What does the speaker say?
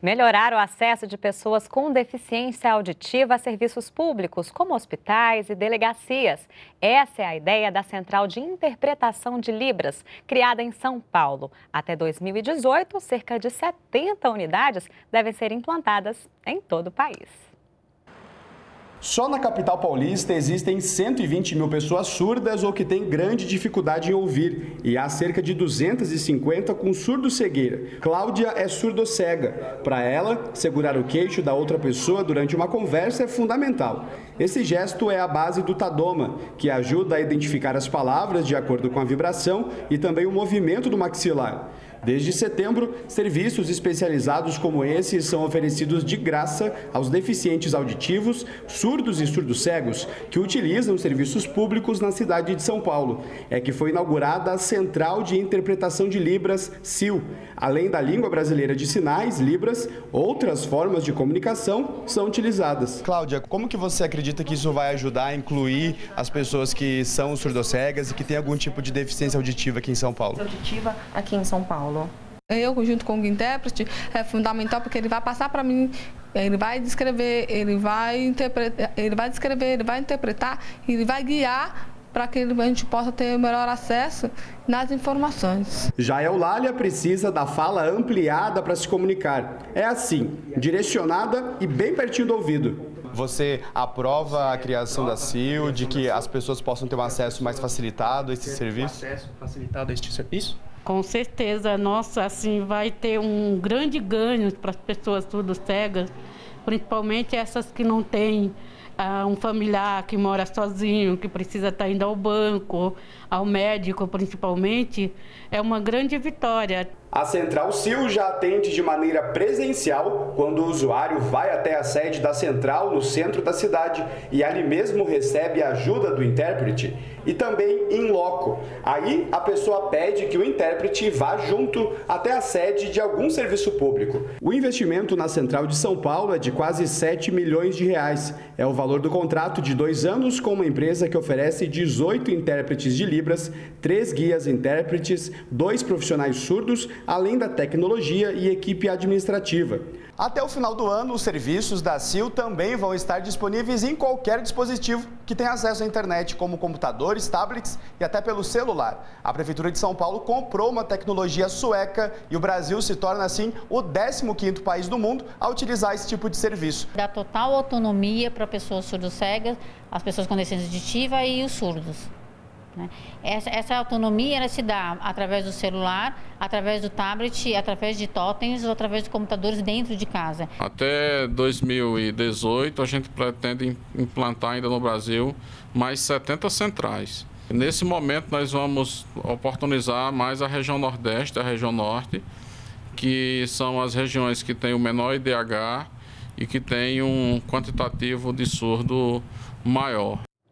Melhorar o acesso de pessoas com deficiência auditiva a serviços públicos, como hospitais e delegacias. Essa é a ideia da Central de Interpretação de Libras, criada em São Paulo. Até 2018, cerca de 70 unidades devem ser implantadas em todo o país. Só na capital paulista existem 120 mil pessoas surdas ou que têm grande dificuldade em ouvir e há cerca de 250 com surdo-cegueira. Cláudia é surdo-cega. Para ela, segurar o queixo da outra pessoa durante uma conversa é fundamental. Esse gesto é a base do Tadoma, que ajuda a identificar as palavras de acordo com a vibração e também o movimento do maxilar. Desde setembro, serviços especializados como esse são oferecidos de graça aos deficientes auditivos, surdos e surdos-cegos que utilizam serviços públicos na cidade de São Paulo. É que foi inaugurada a Central de Interpretação de Libras, CIL. Além da língua brasileira de sinais, Libras, outras formas de comunicação são utilizadas. Cláudia, como que você acredita que isso vai ajudar a incluir as pessoas que são surdocegas e que têm algum tipo de deficiência auditiva aqui em São Paulo? Auditiva aqui em São Paulo. Paulo? Eu, junto com o intérprete, é fundamental porque ele vai passar para mim, ele vai descrever, ele vai interpretar, ele vai descrever, ele vai interpretar, ele vai guiar para que a gente possa ter melhor acesso nas informações. Já Eulália precisa da fala ampliada para se comunicar. É assim, direcionada e bem pertinho do ouvido. Você aprova a criação da CIL, de que as pessoas possam ter um acesso mais facilitado a esse serviço? Acesso facilitado a este serviço? Com certeza, nossa, assim, vai ter um grande ganho para as pessoas tudo cegas, principalmente essas que não têm uh, um familiar que mora sozinho, que precisa estar indo ao banco, ao médico principalmente, é uma grande vitória. A Central Sil já atende de maneira presencial quando o usuário vai até a sede da central no centro da cidade e ali mesmo recebe a ajuda do intérprete e também em loco. Aí a pessoa pede que o intérprete vá junto até a sede de algum serviço público. O investimento na Central de São Paulo é de quase 7 milhões de reais. É o valor do contrato de dois anos com uma empresa que oferece 18 intérpretes de Libras, três guias intérpretes, dois profissionais surdos além da tecnologia e equipe administrativa. Até o final do ano, os serviços da CIL também vão estar disponíveis em qualquer dispositivo que tenha acesso à internet, como computadores, tablets e até pelo celular. A Prefeitura de São Paulo comprou uma tecnologia sueca e o Brasil se torna, assim, o 15º país do mundo a utilizar esse tipo de serviço. Dá total autonomia para pessoas surdo-cegas, as pessoas com deficiência auditiva e os surdos. Né? Essa, essa, autonomia ela se dá através do celular, através do tablet, através de totens ou através de computadores dentro de casa. Até 2018, a gente pretende implantar ainda no Brasil mais 70 centrais. Nesse momento, nós vamos oportunizar mais a região Nordeste, a região Norte, que são as regiões que têm o menor IDH e que têm um quantitativo de surdo maior.